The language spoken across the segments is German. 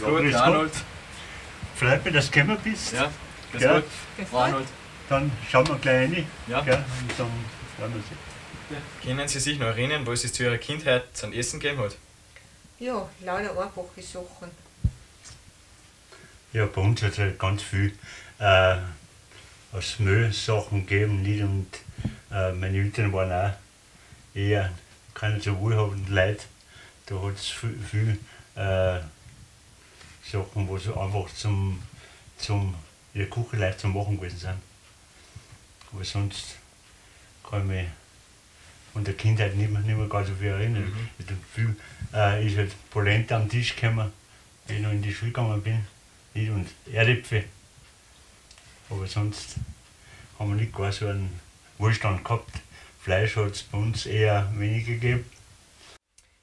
Ja, gut, Arnold. Freut mich, dass du gekommen bist. Ja, ist Ja. gut. Arnold. Dann schauen wir gleich rein. Ja. Gell? Und dann werden wir sehen. Können Sie sich noch erinnern, was es zu Ihrer Kindheit zum Essen gegeben hat? Ja, lauter einfache Sachen. Ja, bei uns hat es halt ganz viel äh, aus Müllsachen gegeben. Nicht? Und äh, meine Eltern waren auch eher keine so wohlhabenden Leute. Da hat es viel, viel äh, Sachen, wo so einfach zum, zum in der Küche leicht zu machen gewesen sind. Aber sonst kann ich mich von der Kindheit nicht mehr, nicht mehr ganz so viel erinnern. Mhm. Viel, äh, ist halt Polenta am Tisch gekommen, wie ich noch in die Schule gegangen bin. Nicht? Und Erdäpfel. Aber sonst haben wir nicht gar so einen Wohlstand gehabt. Fleisch hat es bei uns eher weniger gegeben.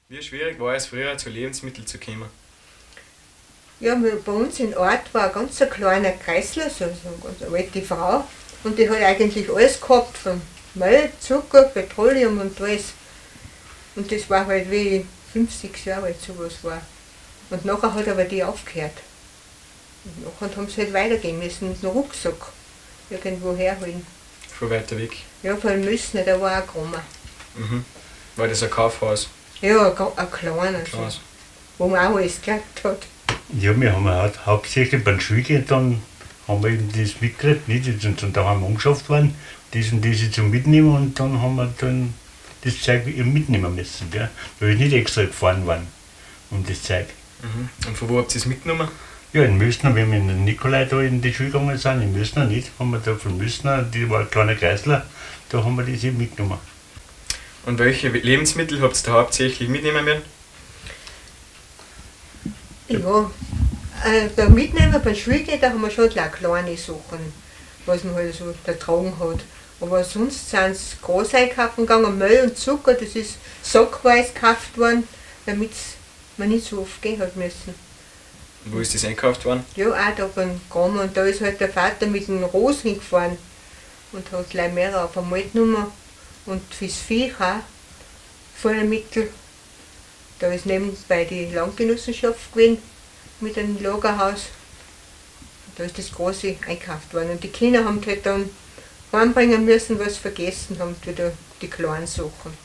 Wie schwierig war es früher, zu Lebensmitteln zu kommen? Ja, wir- bei uns im Ort war ein ganz ein kleiner Kreisler, so, so eine ganz eine alte Frau. Und die hat eigentlich alles gehabt, von Mehl, Zucker, Petroleum und alles. Und das war halt wie ich fünf, sechs Jahre alt sowas war. Und nachher hat aber die aufgehört. Und nachher haben sie halt weitergehen müssen mit einem Rucksack irgendwo herholen. Von weiter weg. Ja, von Müssen, der war auch gekommen. Mhm. War das ein Kaufhaus? Ja, ein, kleiner, wo man auch alles gehabt hat. Ja, wir haben halt hauptsächlich beim Schulgehen dann haben wir eben das mitgekriegt, nicht? Und, und, und da haben wir umgeschafft worden, das und das zum Mitnehmen und dann haben wir dann das Zeug eben mitnehmen müssen. Gell? Da ist nicht extra gefahren worden um das Zeug. Mhm. Und von wo habt ihr es mitgenommen? Ja, in Mösner, wenn wir in den Nikolai da in die Schule gegangen sind, in Mösner nicht, haben wir da von Mösner, die war ein kleiner Kreisler, da haben wir das eben mitgenommen. Und welche Lebensmittel habt ihr da hauptsächlich mitnehmen müssen? Ja, äh, da mitnehmen beim Schulgehen, da haben wir schon gleich kleine Sachen, was man halt so da tragen hat. Aber sonst sind es groß einkaufen gegangen, Mehl und Zucker, das ist sackweise gekauft worden, damit man nicht so oft gehen hat müssen. Wo ist das einkauft worden? Ja, auch da beim Gramm und da ist halt der Vater mit dem Ros hingefahren und hat gleich mehrere auf einmal genommen. Und fürs Viech auch Futtermittel. Da ist nebenbei die Landgenossenschaft gewesen mit einem Lagerhaus. Da ist das große einkauft worden. Und die Kinder haben halt dann heimbringen müssen, was vergessen haben, wieder die kleinen Sachen.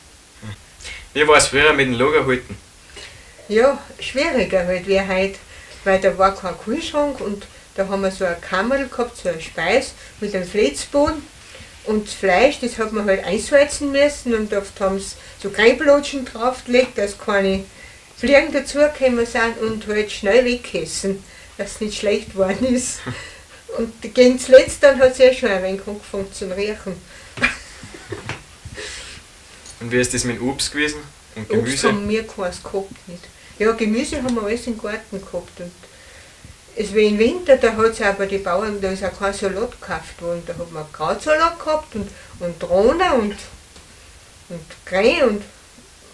Wie war es früher mit dem Lagerhalten? Ja, schwieriger halt wie heute, weil da war kein Kühlschrank und da haben wir so eine Kammer gehabt, so eine Speis mit einem Flitzboden und das Fleisch, das hat man halt einsalzen müssen und oft haben sie so Greinblutschen draufgelegt, dass keine Fliegen dazugekommen sind und halt schnell weggegessen, dass es nicht schlecht geworden ist. Und gegen das Letzte dann hat es ja schon ein wenig angefangen zu riechen. Und wie ist das mit Obst gewesen? Und Obst Gemüse? haben wir keins gehabt nicht. Ja, Gemüse haben wir alles im Garten gehabt. Und es war im Winter, da hat es auch bei den Bauern, da ist auch kein Salat gekauft worden. Da hat man Krautsalat gehabt und, und Drohne und, und Gräne und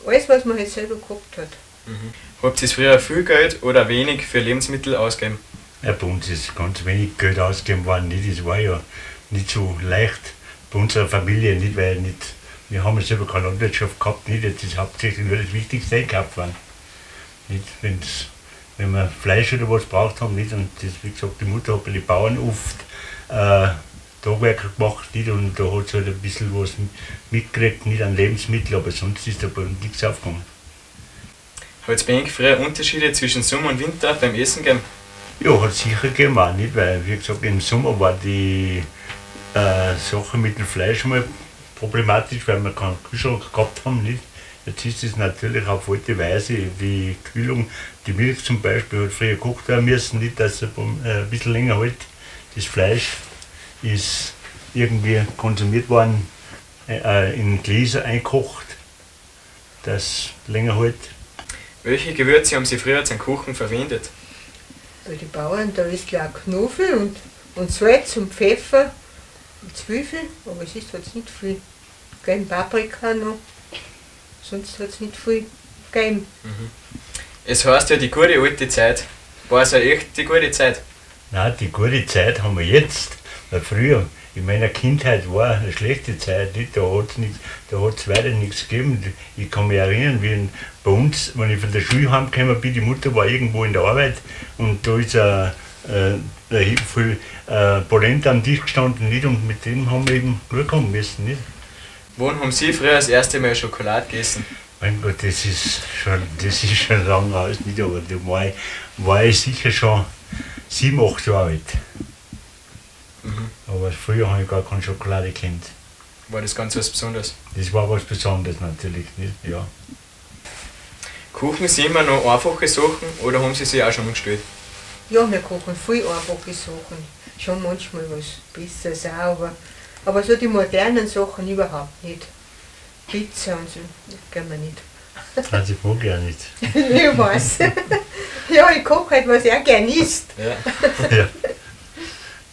alles, was man halt selber gehabt hat. Mhm. Habt ihr früher viel Geld oder wenig für Lebensmittel ausgegeben? Ja, bei uns ist ganz wenig Geld ausgegeben worden. Nicht. Es war ja nicht so leicht bei unserer Familie, nicht, weil nicht, wir haben selber keine Landwirtschaft gehabt, nicht. Jetzt ist hauptsächlich nur das Wichtigste gekauft worden. Nicht, wenn's, wenn wir Fleisch oder was braucht haben, nicht. Und das, wie gesagt, die Mutter hat bei den Bauern oft äh, Tagwerk gemacht, nicht. Und da hat sie halt ein bisschen was mitgekriegt, nicht an Lebensmitteln, aber sonst ist da bei uns nichts aufgegangen. Hat es bei Ihnen früher Unterschiede zwischen Sommer und Winter beim Essen gegeben? Ja, hat sicher gegeben, auch nicht, weil, wie gesagt, im Sommer war die äh, Sache mit dem Fleisch mal problematisch, weil wir keinen Kühlschrank gehabt haben, nicht. Jetzt ist es natürlich auf alte Weise, die Kühlung, die Milch zum Beispiel hat früher gekocht werden müssen, nicht, dass sie äh, ein bisschen länger hält. Das Fleisch ist irgendwie konsumiert worden, äh, in Gläser eingekocht, das länger hält. Welche Gewürze haben Sie früher zum Kochen verwendet? Bei den Bauern, da ist gleich Knoblauch und, und Salz und Pfeffer und Zwiebel, aber es ist halt nicht viel. Kein Paprika noch, sonst hat es nicht viel gegeben. Es heißt ja die gute alte Zeit. War es eine echt die gute Zeit? Nein, die gute Zeit haben wir jetzt. Weil früher, in meiner Kindheit war eine schlechte Zeit, nicht? da hat es da hat's weiter nichts gegeben. Ich kann mich erinnern, wie bei uns, wenn ich von der Schule heimgekommen bin, die Mutter war irgendwo in der Arbeit und da ist ein, äh, viel äh, Polenta am Tisch gestanden nicht? und mit dem haben wir eben Glück haben müssen. Nicht? Wann haben Sie früher das erste Mal Schokolade gegessen? Mein Gott, das ist schon, das ist schon lange aus, nicht? aber da war ich, war ich sicher schon sieben, acht Jahre alt. Mhm. Aber früher habe ich gar keine Schokolade kennt. War das ganz was Besonderes? Das war was Besonderes natürlich, nicht? Ja. Kochen Sie immer noch einfache Sachen oder haben Sie sich auch schon umgestellt? Ja, wir kochen viel einfache Sachen. Schon manchmal was Besseres auch, aber, aber so die modernen Sachen überhaupt nicht. Pizza und so, das können wir nicht. Also ich mag ja nicht. ich weiß. ja, ich koche halt, was er gern isst. Ja. ja.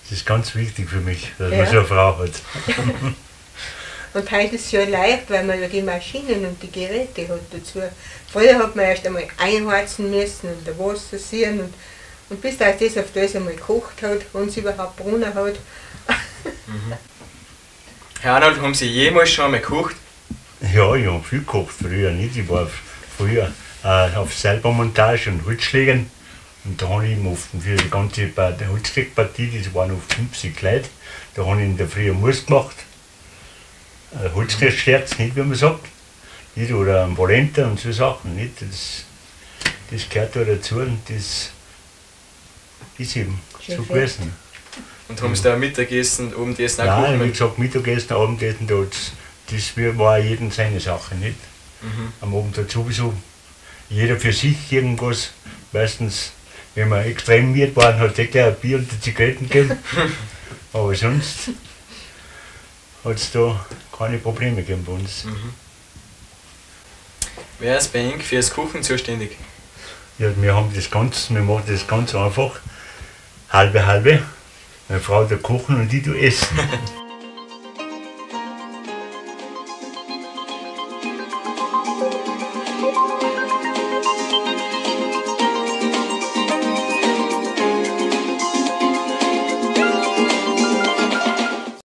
Das ist ganz wichtig für mich, dass ja. man so eine Frau hat. und heute ist es ja leicht, weil man ja die Maschinen und die Geräte hat dazu. Früher hat man erst einmal einheizen müssen und der Wasser sehen und, und bis das das auf das einmal gekocht hat, wenn es überhaupt Brunnen hat. mhm. Herr Arnold, haben Sie jemals schon einmal gekocht? Ja, ich habe viel gekocht früher nicht. Ich war früher äh, auf Selbermontage und Holzschlägen und da habe ich ihm oft für die ganze Holzdeckpartie, das waren oft 50 Leute, da habe ich in der Früh Mus gemacht. Ein Holzsterz, nicht wie man sagt. Nicht? Oder ein Polenta und so Sachen. Nicht? Das, das gehört da dazu und das ist eben Schön so gewesen. Und haben Sie da Mittagessen, Abendessen auch Nein, wie gesagt, Mittagessen, Abendessen, da das war jedem seine Sache. Nicht? Mhm. Am Abend hat sowieso jeder für sich irgendwas. Meistens wenn wir extrem miert waren, hat es gleich ein Bier und die Zigaretten gegeben. Aber sonst hat es da keine Probleme gegeben bei uns. Mhm. Wer ist bei Ihnen für das Kochen zuständig? Ja, wir haben das ganz, wir machen das ganz einfach. Halbe halbe. Meine Frau der Kochen und die du essen.